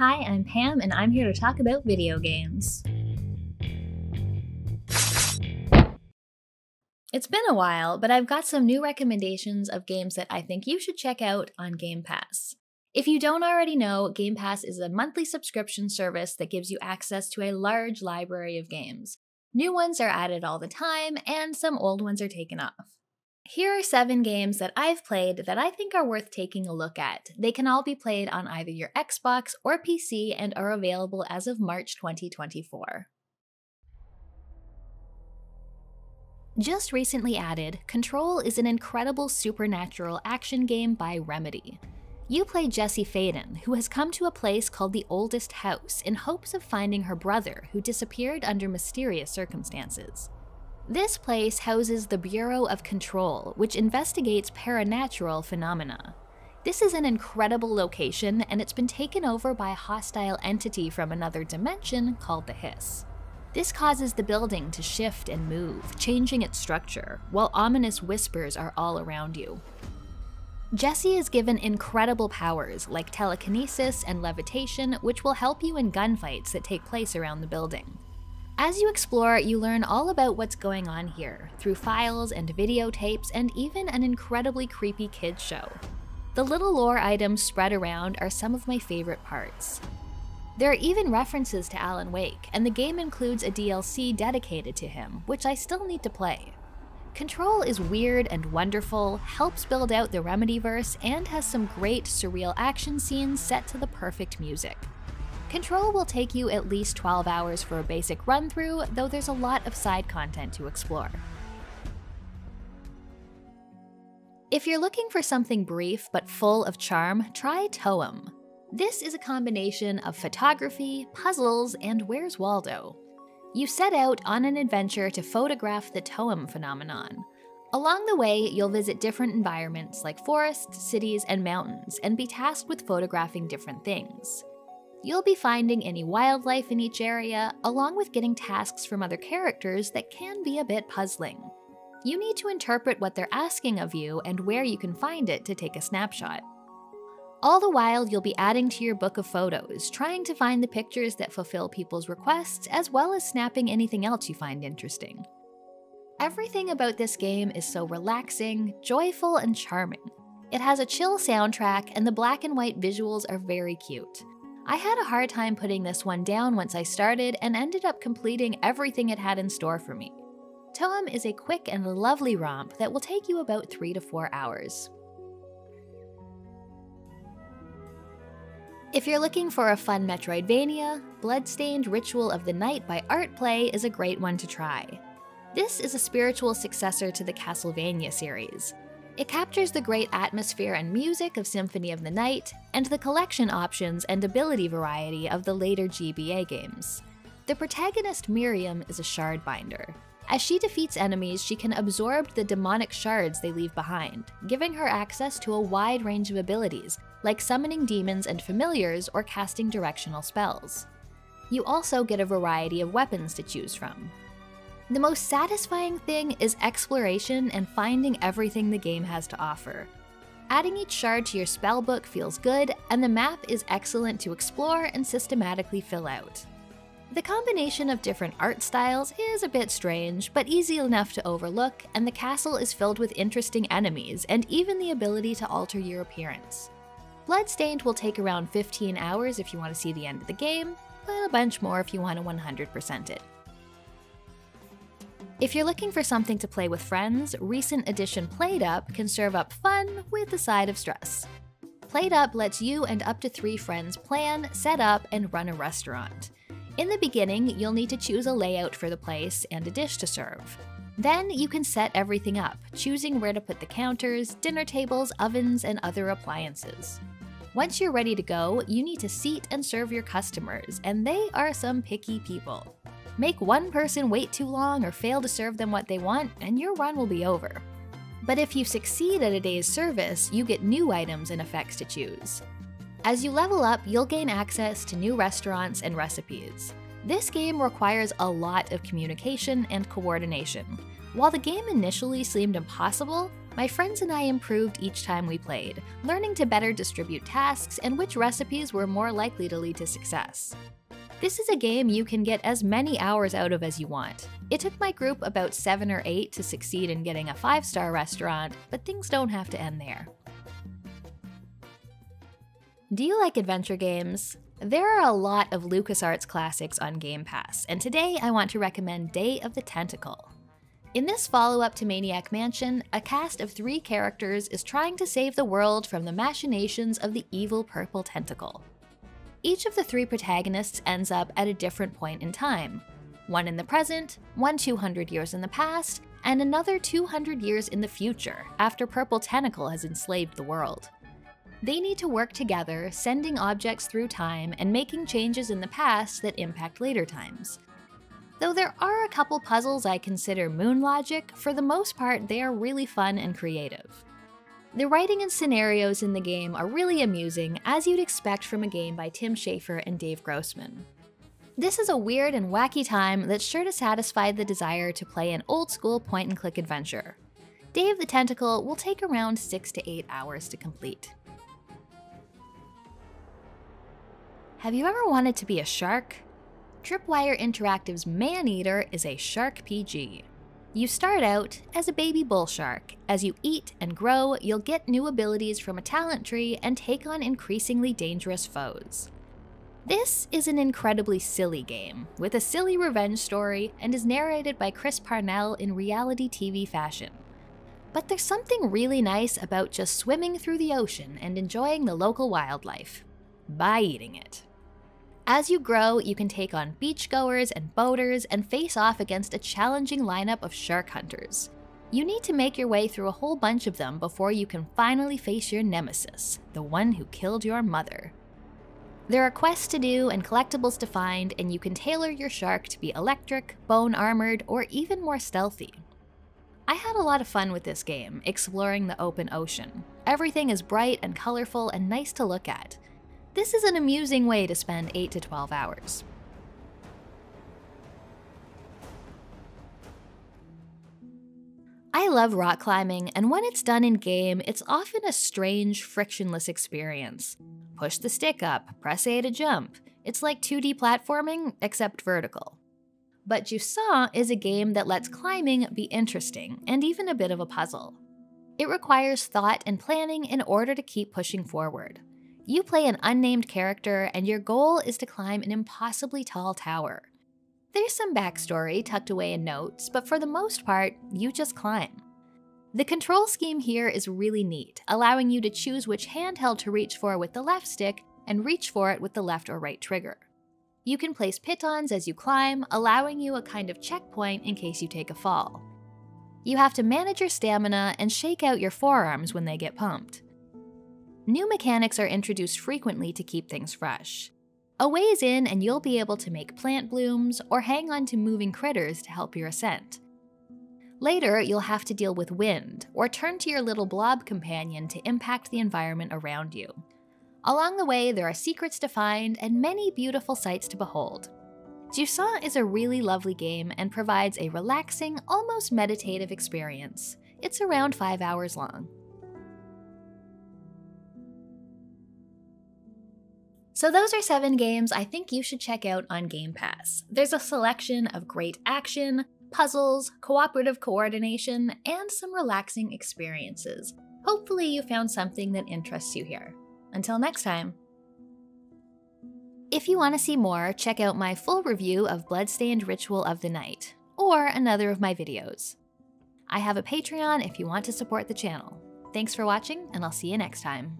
Hi, I'm Pam, and I'm here to talk about video games. It's been a while, but I've got some new recommendations of games that I think you should check out on Game Pass. If you don't already know, Game Pass is a monthly subscription service that gives you access to a large library of games. New ones are added all the time, and some old ones are taken off. Here are seven games that I've played that I think are worth taking a look at. They can all be played on either your Xbox or PC and are available as of March 2024. Just recently added, Control is an incredible supernatural action game by Remedy. You play Jesse Faden, who has come to a place called the Oldest House in hopes of finding her brother, who disappeared under mysterious circumstances. This place houses the Bureau of Control, which investigates paranatural phenomena. This is an incredible location, and it's been taken over by a hostile entity from another dimension called the Hiss. This causes the building to shift and move, changing its structure, while ominous whispers are all around you. Jesse is given incredible powers like telekinesis and levitation, which will help you in gunfights that take place around the building. As you explore, you learn all about what's going on here, through files and videotapes and even an incredibly creepy kids show. The little lore items spread around are some of my favorite parts. There are even references to Alan Wake, and the game includes a DLC dedicated to him, which I still need to play. Control is weird and wonderful, helps build out the Remedyverse, and has some great surreal action scenes set to the perfect music. Control will take you at least 12 hours for a basic run through, though there's a lot of side content to explore. If you're looking for something brief but full of charm, try Toem. This is a combination of photography, puzzles, and Where's Waldo? You set out on an adventure to photograph the Toem phenomenon. Along the way, you'll visit different environments like forests, cities, and mountains, and be tasked with photographing different things. You'll be finding any wildlife in each area, along with getting tasks from other characters that can be a bit puzzling. You need to interpret what they're asking of you and where you can find it to take a snapshot. All the while, you'll be adding to your book of photos, trying to find the pictures that fulfill people's requests, as well as snapping anything else you find interesting. Everything about this game is so relaxing, joyful, and charming. It has a chill soundtrack, and the black and white visuals are very cute. I had a hard time putting this one down once I started and ended up completing everything it had in store for me. Toem is a quick and lovely romp that will take you about 3 to 4 hours. If you're looking for a fun Metroidvania, Bloodstained Ritual of the Night by Artplay is a great one to try. This is a spiritual successor to the Castlevania series, it captures the great atmosphere and music of Symphony of the Night, and the collection options and ability variety of the later GBA games. The protagonist Miriam is a shard binder. As she defeats enemies, she can absorb the demonic shards they leave behind, giving her access to a wide range of abilities, like summoning demons and familiars or casting directional spells. You also get a variety of weapons to choose from, the most satisfying thing is exploration and finding everything the game has to offer. Adding each shard to your spellbook feels good, and the map is excellent to explore and systematically fill out. The combination of different art styles is a bit strange, but easy enough to overlook, and the castle is filled with interesting enemies and even the ability to alter your appearance. Bloodstained will take around 15 hours if you want to see the end of the game, but a bunch more if you want to 100% it. If you're looking for something to play with friends, recent edition Up can serve up fun with a side of stress. PlateUp lets you and up to three friends plan, set up, and run a restaurant. In the beginning, you'll need to choose a layout for the place and a dish to serve. Then you can set everything up, choosing where to put the counters, dinner tables, ovens, and other appliances. Once you're ready to go, you need to seat and serve your customers, and they are some picky people. Make one person wait too long or fail to serve them what they want, and your run will be over. But if you succeed at a day's service, you get new items and effects to choose. As you level up, you'll gain access to new restaurants and recipes. This game requires a lot of communication and coordination. While the game initially seemed impossible, My friends and I improved each time we played, learning to better distribute tasks and which recipes were more likely to lead to success. This is a game you can get as many hours out of as you want. It took my group about 7 or 8 to succeed in getting a 5 star restaurant, but things don't have to end there. Do you like adventure games? There are a lot of LucasArts classics on Game Pass, and today I want to recommend Day of the Tentacle. In this follow up to Maniac Mansion, a cast of three characters is trying to save the world from the machinations of the evil purple tentacle. Each of the three protagonists ends up at a different point in time one in the present, one 200 years in the past, and another 200 years in the future after Purple Tentacle has enslaved the world. They need to work together, sending objects through time and making changes in the past that impact later times. Though there are a couple puzzles I consider moon logic, for the most part they are really fun and creative. The writing and scenarios in the game are really amusing, as you'd expect from a game by Tim Schafer and Dave Grossman. This is a weird and wacky time that's sure to satisfy the desire to play an old school point and click adventure. Day of the Tentacle will take around 6 to 8 hours to complete. Have you ever wanted to be a shark? Tripwire Interactive's Maneater is a shark RPG. You start out as a baby bull shark. As you eat and grow, you'll get new abilities from a talent tree and take on increasingly dangerous foes. This is an incredibly silly game, with a silly revenge story, and is narrated by Chris Parnell in reality TV fashion. But there's something really nice about just swimming through the ocean and enjoying the local wildlife by eating it. As you grow, you can take on beachgoers and boaters and face off against a challenging lineup of shark hunters. You need to make your way through a whole bunch of them before you can finally face your nemesis, the one who killed your mother. There are quests to do and collectibles to find, and you can tailor your shark to be electric, bone armored, or even more stealthy. I had a lot of fun with this game, exploring the open ocean. Everything is bright and colorful and nice to look at, this is an amusing way to spend 8 to 12 hours. I love rock climbing, and when it's done in game, it's often a strange, frictionless experience. Push the stick up, press A to jump. It's like 2D platforming, except vertical. But Jusant is a game that lets climbing be interesting, and even a bit of a puzzle. It requires thought and planning in order to keep pushing forward. You play an unnamed character, and your goal is to climb an impossibly tall tower. There's some backstory tucked away in notes, but for the most part, you just climb. The control scheme here is really neat, allowing you to choose which handhold to reach for with the left stick and reach for it with the left or right trigger. You can place pitons as you climb, allowing you a kind of checkpoint in case you take a fall. You have to manage your stamina and shake out your forearms when they get pumped. New mechanics are introduced frequently to keep things fresh. A ways in and you'll be able to make plant blooms or hang on to moving critters to help your ascent. Later, you'll have to deal with wind or turn to your little blob companion to impact the environment around you. Along the way, there are secrets to find and many beautiful sights to behold. Jusant is a really lovely game and provides a relaxing, almost meditative experience. It's around 5 hours long. So, those are seven games I think you should check out on Game Pass. There's a selection of great action, puzzles, cooperative coordination, and some relaxing experiences. Hopefully, you found something that interests you here. Until next time. If you want to see more, check out my full review of Bloodstained Ritual of the Night, or another of my videos. I have a Patreon if you want to support the channel. Thanks for watching, and I'll see you next time.